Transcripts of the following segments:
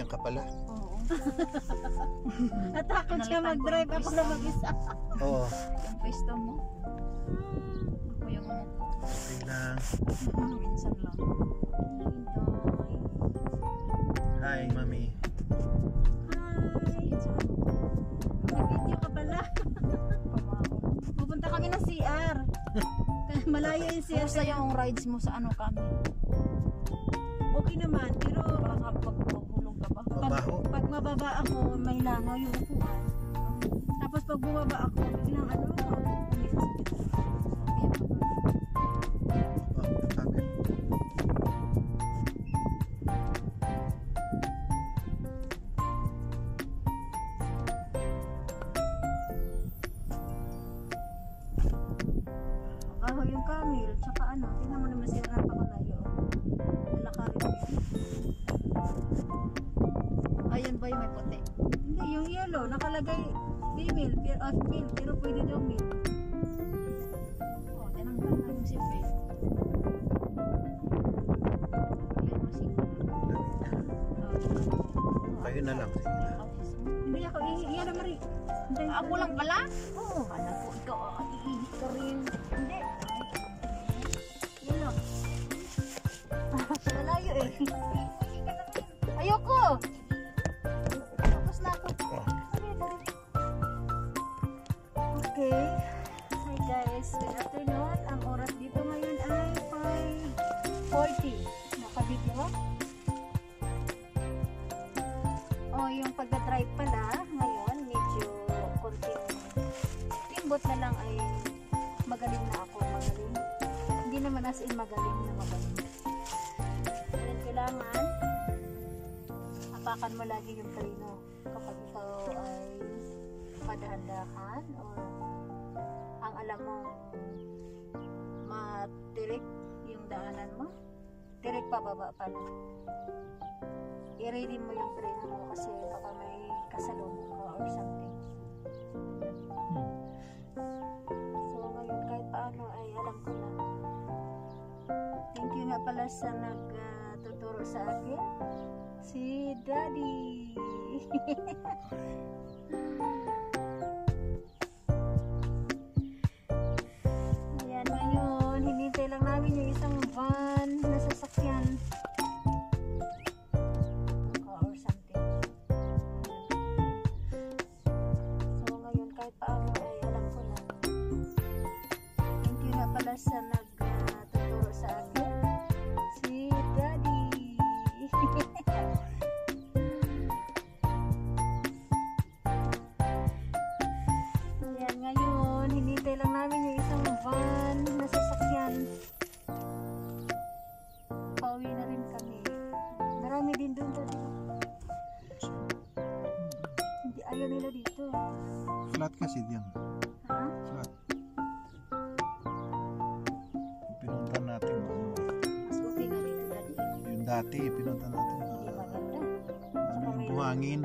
Nandiyan ka pala. Oo. Natakot siya mag-drive ako na mag-isa. Oo, Yung pwesto mo. Ako yung ano okay lang. Minsan lang. Hi, mami. Hi. Nag-video ka pala. Pupunta kami ng CR. Kaya Malayo yung CR. Kumusta yung rides mo sa ano kami? Okay naman. Pero Parang Mabaho. pag mababa ako, may langaw yung upuan. Tapos pag bumaba ako, biglang ano, umisasakit. Oh. Ako yung tsaka ano, tingnan mo naman sila napakalayo. Lalakarin mo. Ayun ba yung may puti? Hindi, yung yellow, nakalagay female, pero, ah, male, pero pwede daw male. Oo, tinanggal na yung zip eh. Kayo na lang. Sige na. Hindi ako, iyan na Marie. Ako lang pala? Oo. Alam ko, ikaw ah, iihit ka rin. Hindi. Yellow. Malayo eh. Yung pagdadrive pala, ngayon, medyo konting timbot na lang ay magaling na ako. Magaling. Hindi naman as in magaling na magaling. Kaya kailangan apakan mo lagi yung trino kapag ikaw ay padahan-dahan or ang alam mo matirik yung daanan mo tirik pababa pala i-ready mo yung trino mo kasi baka may kasalubong ka or something. So ngayon kahit paano ay alam ko na. Thank you nga pala sa nagtuturo sa akin. Si daddy isang van na sasakyan. Or something. So, ngayon, kahit paano ay alam ko na. Thank you nga pala sa nagtuturo nila dito. flat kasi diyan. Ha? Flat. Pinunta natin. ano, Mas okay nga dito dati. Yung dati, pinunta natin. Maganda. Ano yung buhangin.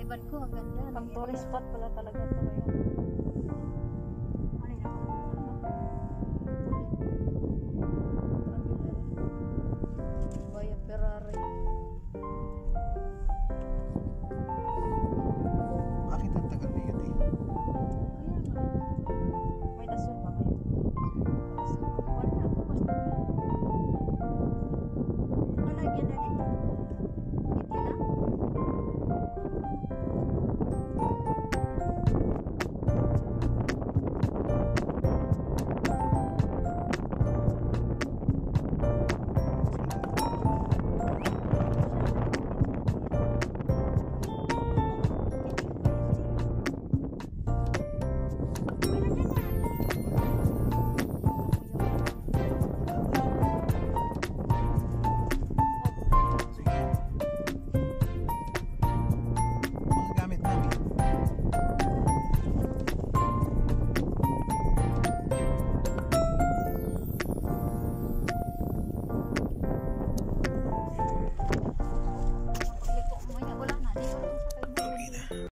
Taiwan ko, ang ganda. Ang tourist spot pala talaga to. Ayan.